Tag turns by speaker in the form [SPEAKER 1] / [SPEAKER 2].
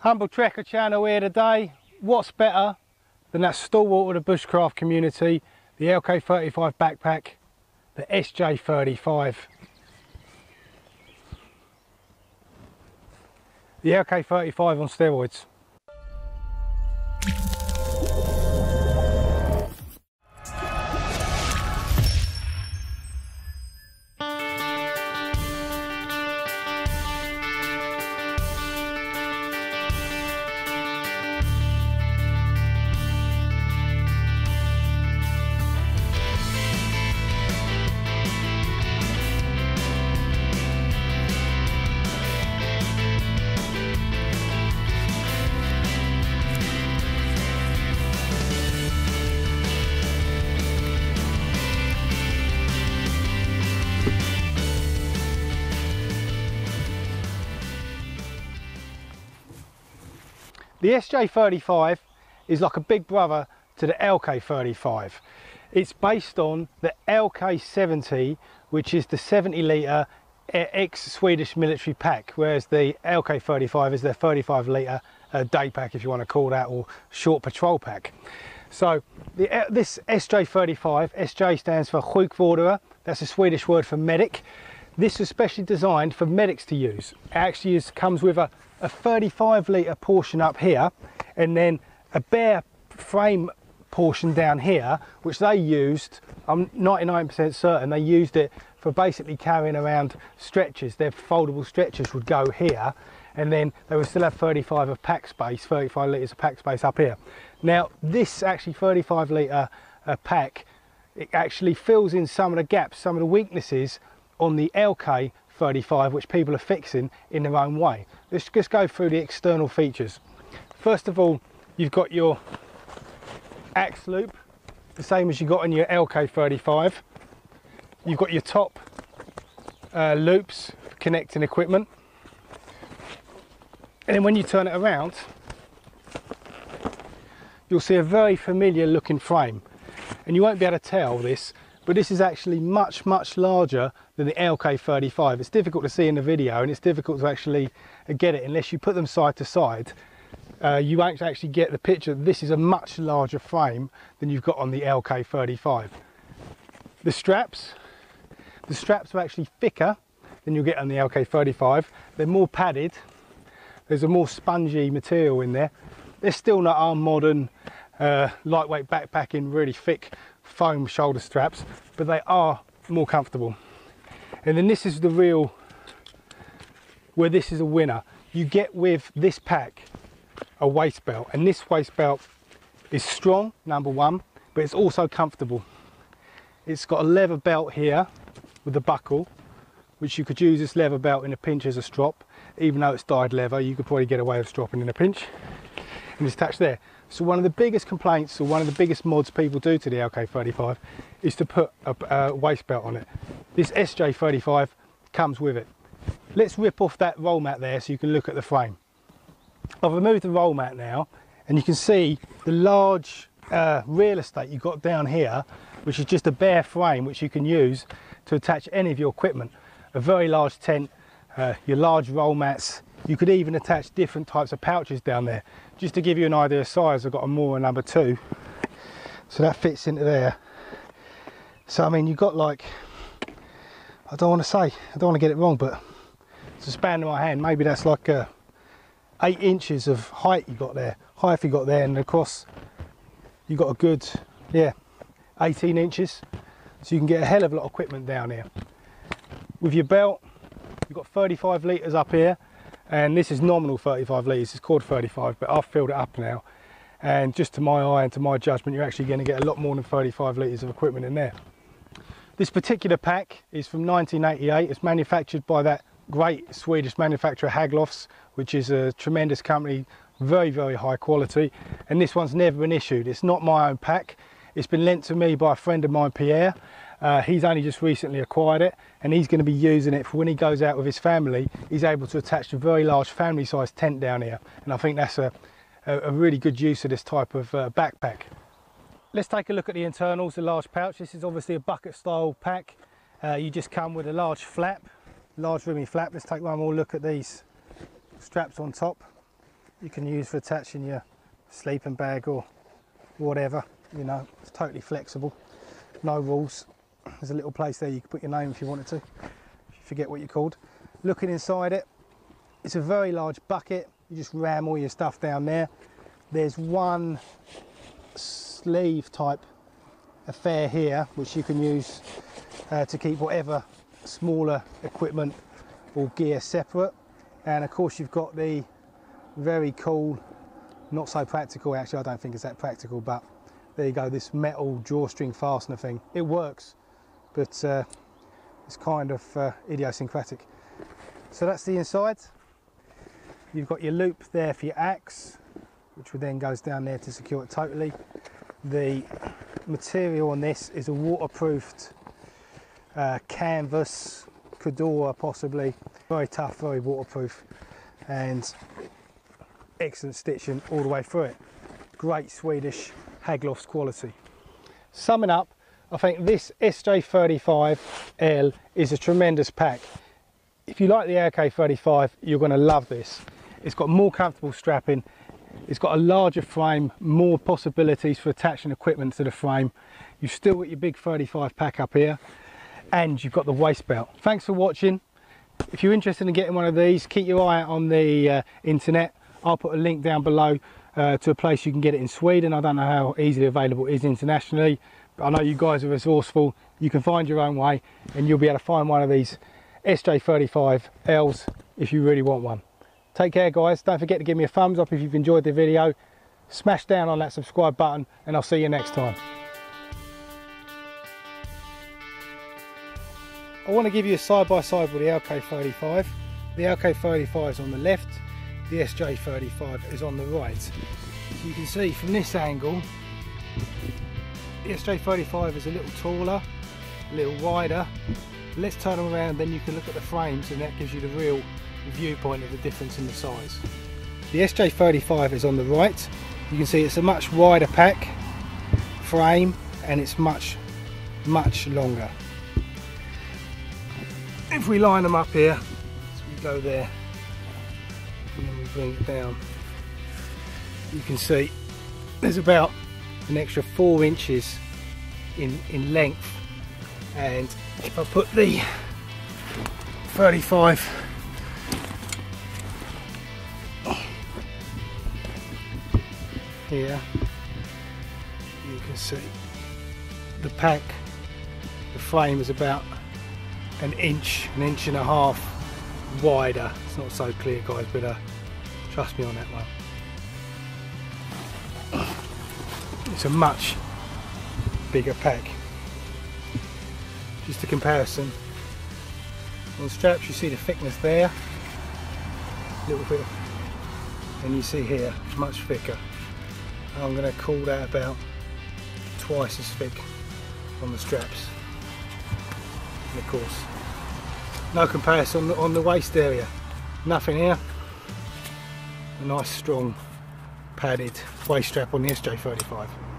[SPEAKER 1] Humble Trekker channel here today. What's better than that stalwart of the bushcraft community, the LK35 backpack, the SJ35. The LK35 on steroids. The SJ35 is like a big brother to the LK35. It's based on the LK70, which is the 70 litre ex-Swedish military pack, whereas the LK35 is their 35 litre uh, day pack, if you want to call that, or short patrol pack. So the, uh, this SJ35, SJ stands for sjukvårdare, that's a Swedish word for medic. This is specially designed for medics to use. It actually is, comes with a, a 35 litre portion up here and then a bare frame portion down here, which they used, I'm 99% certain, they used it for basically carrying around stretchers. Their foldable stretchers would go here and then they would still have 35 of pack space, 35 litres of pack space up here. Now this actually 35 litre uh, pack, it actually fills in some of the gaps, some of the weaknesses on the LK 35 which people are fixing in their own way. Let's just go through the external features. First of all, you've got your axe loop, the same as you got on your LK 35. You've got your top uh, loops connecting equipment. And then when you turn it around, you'll see a very familiar looking frame. And you won't be able to tell this, but this is actually much, much larger than the LK35. It's difficult to see in the video and it's difficult to actually get it unless you put them side to side. Uh, you won't actually get the picture. This is a much larger frame than you've got on the LK35. The straps, the straps are actually thicker than you'll get on the LK35. They're more padded. There's a more spongy material in there. They're still not our modern uh, lightweight backpacking, really thick foam shoulder straps, but they are more comfortable. And then this is the real, where this is a winner. You get with this pack a waist belt, and this waist belt is strong, number one, but it's also comfortable. It's got a leather belt here with a buckle, which you could use this leather belt in a pinch as a strop. Even though it's dyed leather, you could probably get away with stropping in a pinch. And it's attached there. So one of the biggest complaints or one of the biggest mods people do to the LK35 is to put a, a waist belt on it. This SJ35 comes with it. Let's rip off that roll mat there so you can look at the frame. I've removed the roll mat now and you can see the large uh, real estate you've got down here which is just a bare frame which you can use to attach any of your equipment. A very large tent, uh, your large roll mats, you could even attach different types of pouches down there. Just to give you an idea of size, I've got a Mora number two. So that fits into there. So I mean, you've got like, I don't want to say, I don't want to get it wrong, but it's a span of my hand. Maybe that's like uh, eight inches of height you got there. Height you got there and across, you got a good, yeah, 18 inches. So you can get a hell of a lot of equipment down here. With your belt, you've got 35 litres up here and this is nominal 35 litres, it's called 35 but I've filled it up now. And just to my eye and to my judgment you're actually going to get a lot more than 35 litres of equipment in there. This particular pack is from 1988, it's manufactured by that great Swedish manufacturer Haglofs which is a tremendous company, very very high quality. And this one's never been issued, it's not my own pack, it's been lent to me by a friend of mine Pierre uh, he's only just recently acquired it and he's going to be using it for when he goes out with his family. He's able to attach a very large family size tent down here. And I think that's a, a, a really good use of this type of uh, backpack. Let's take a look at the internals, the large pouch. This is obviously a bucket style pack. Uh, you just come with a large flap, large roomy flap. Let's take one more look at these straps on top. you can use for attaching your sleeping bag or whatever you know it's totally flexible no rules there's a little place there you can put your name if you wanted to if you forget what you're called. Looking inside it it's a very large bucket. You just ram all your stuff down there. There's one sleeve type affair here which you can use uh, to keep whatever smaller equipment or gear separate. And of course you've got the very cool not so practical actually I don't think it's that practical but there you go this metal drawstring fastener thing. It works but uh, it's kind of uh, idiosyncratic. So that's the inside. You've got your loop there for your axe which then goes down there to secure it totally. The material on this is a waterproofed uh, canvas Cordura possibly. Very tough very waterproof and excellent stitching all the way through it. Great Swedish Haglofs quality. Summing up I think this SJ35L is a tremendous pack if you like the LK35, you're going to love this it's got more comfortable strapping it's got a larger frame, more possibilities for attaching equipment to the frame. You've still got your big 35 pack up here and you've got the waist belt. Thanks for watching. If you're interested in getting one of these, keep your eye out on the uh, internet. I'll put a link down below uh, to a place you can get it in Sweden. I don't know how easily available it is internationally, but I know you guys are resourceful. You can find your own way and you'll be able to find one of these SJ35Ls if you really want one. Take care guys. Don't forget to give me a thumbs up if you've enjoyed the video. Smash down on that subscribe button and I'll see you next time. I want to give you a side-by-side -side with the LK35. The LK35 is on the left, the SJ35 is on the right. So you can see from this angle, the SJ35 is a little taller, a little wider. Let's turn them around, then you can look at the frames and that gives you the real viewpoint of the difference in the size. The SJ35 is on the right. You can see it's a much wider pack frame and it's much, much longer. If we line them up here, so we go there and then we bring it down, you can see there's about an extra four inches in, in length. And if I put the 35 here you can see the pack the frame is about an inch an inch and a half wider. It's not so clear guys but uh, trust me on that one. It's a much bigger pack. Just a comparison. On the straps you see the thickness there. A little bit. And you see here much thicker. I'm going to call that about twice as thick on the straps. And of course no comparison on the waist area. Nothing here. A nice strong padded waist strap on the SJ35